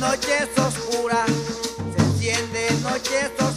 noches oscuras, se encienden noches oscuras.